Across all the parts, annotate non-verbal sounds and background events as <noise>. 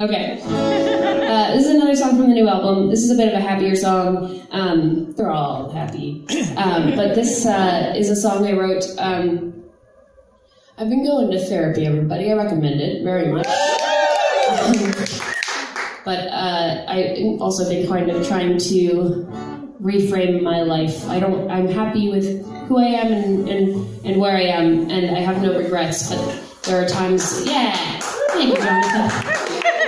Okay. Uh, this is another song from the new album. This is a bit of a happier song. Um, they're all happy. Um, but this uh, is a song I wrote. Um, I've been going to therapy, everybody. I recommend it very much. <laughs> But uh, I've also been kind of trying to reframe my life. I don't. I'm happy with who I am and, and, and where I am, and I have no regrets. But there are times, yeah, thank you, Jonathan.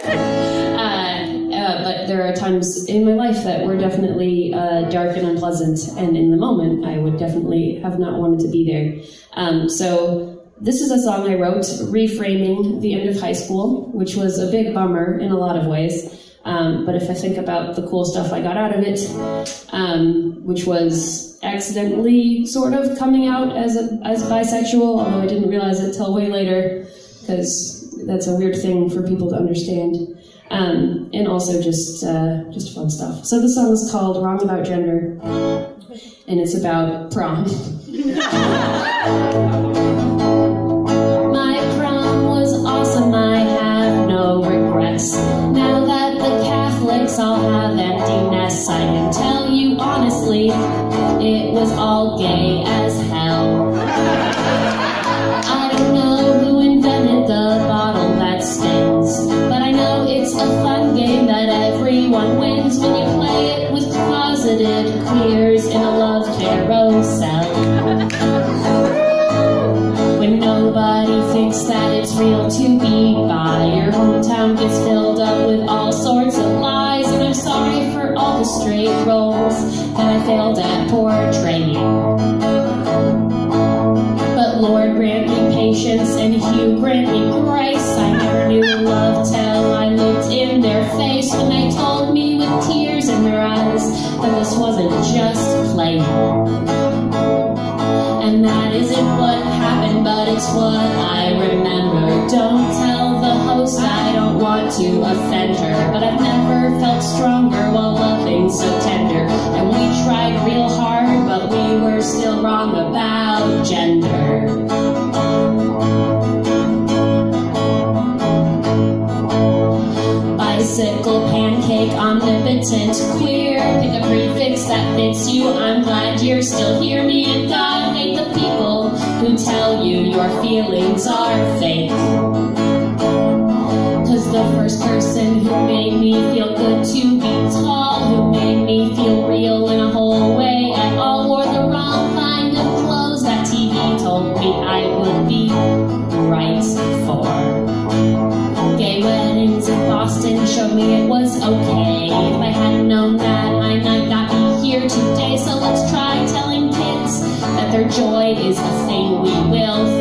<laughs> Uh, uh, but there are times in my life that were definitely uh, dark and unpleasant, and in the moment, I would definitely have not wanted to be there. Um, so this is a song I wrote reframing the end of high school, which was a big bummer in a lot of ways. Um, but if I think about the cool stuff I got out of it, um, which was accidentally sort of coming out as a, as bisexual, although I didn't realize it till way later, because that's a weird thing for people to understand. Um, and also just uh, just fun stuff. So the song is called "Wrong About Gender," and it's about prom. <laughs> My prom was awesome. I have no regrets. Now that the Catholics all have empty nests, I can tell you honestly, it was all gay wins when you play it with closeted queers in a love carousel. When nobody thinks that it's real to be bi, your hometown gets filled up with all sorts of lies. And I'm sorry for all the straight roles that I failed at portraying. But Lord grant me patience and Hugh grant me grace. I that this wasn't just playing. And that isn't what happened, but it's what I remember. Don't tell the host I don't want to offend her, but I've never felt stronger while loving so tender. And we tried real hard, but we were still wrong about gender. Bicycle, pancake, omnipotent, queer. Pick a prefix that fits you. I'm glad you're still here. Me and God hate the people who tell you your feelings are fake. Cause the first person who made me feel good to So let's try telling kids that their joy is a thing we will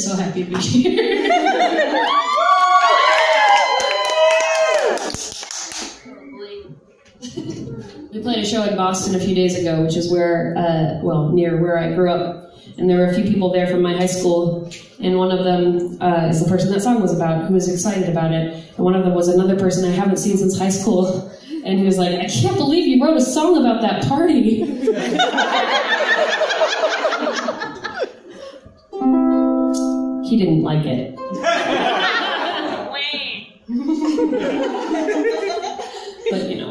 so happy to be <laughs> here. we played a show in Boston a few days ago, which is where, uh, well, near where I grew up. And there were a few people there from my high school, and one of them uh, is the person that song was about, who was excited about it. And one of them was another person I haven't seen since high school, and he was like, I can't believe you wrote a song about that party. <laughs> He didn't like it. <laughs> <laughs> but you know.